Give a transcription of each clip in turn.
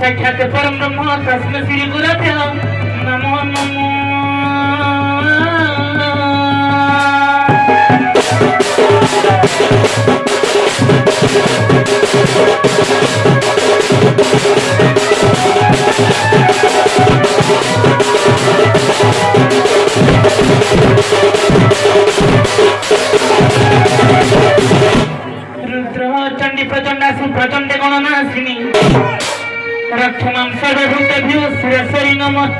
সাক্ষাৎ পরম ব্রহ্ম তস্ম শ্রী গুরভ্য নমো নমো Thank you.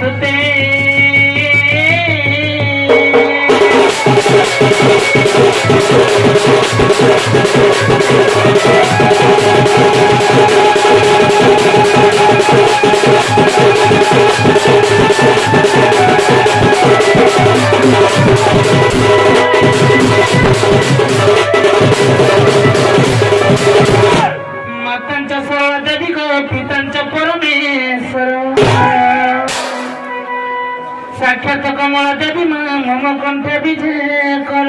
असते मातांच्या सवाद अधिक पितांच्या पर. সাক্ষাৎ কমল দেবী মা মম কণ্ঠে বিজে কর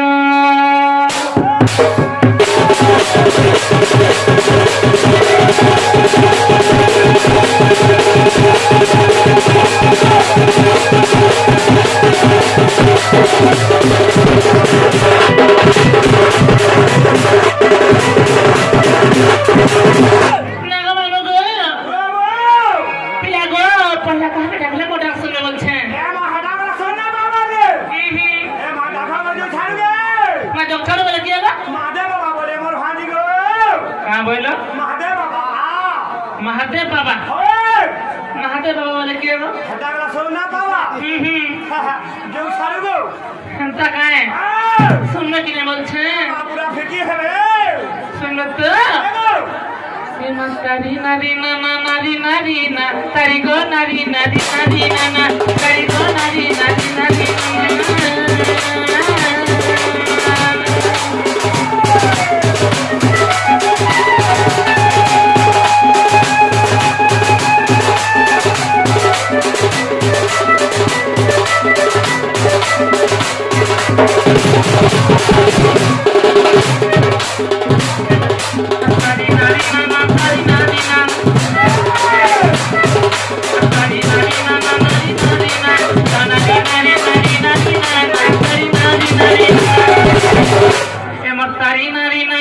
হাতে বাবা হাতে বাবা বলে মানে কি হলো? সোনা বাবা হুম হুম। তাকায় শুনলো কিনে বলছে। শুনলো তো। নারী নারী না না নারী নারী না। তারি গো নারী নারী নারী না না। তারি গো নারী নারী নারী না। money, money.